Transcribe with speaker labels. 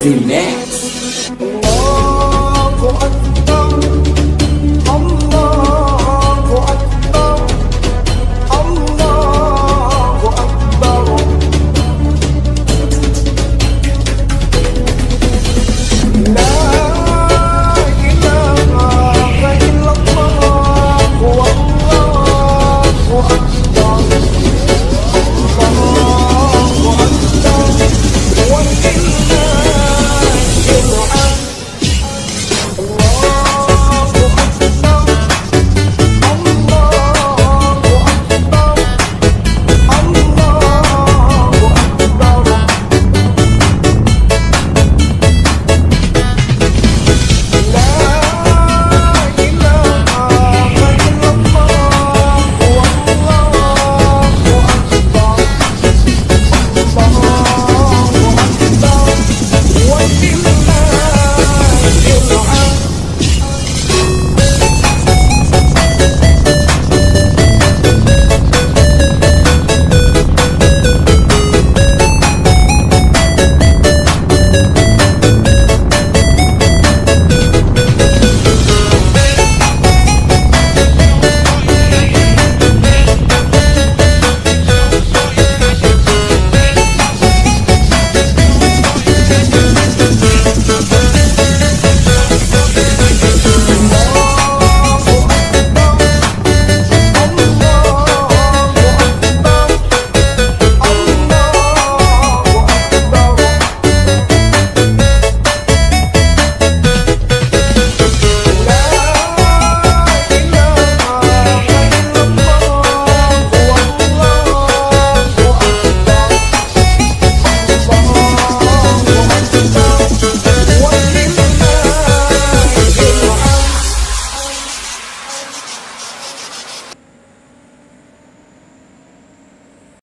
Speaker 1: The oh, next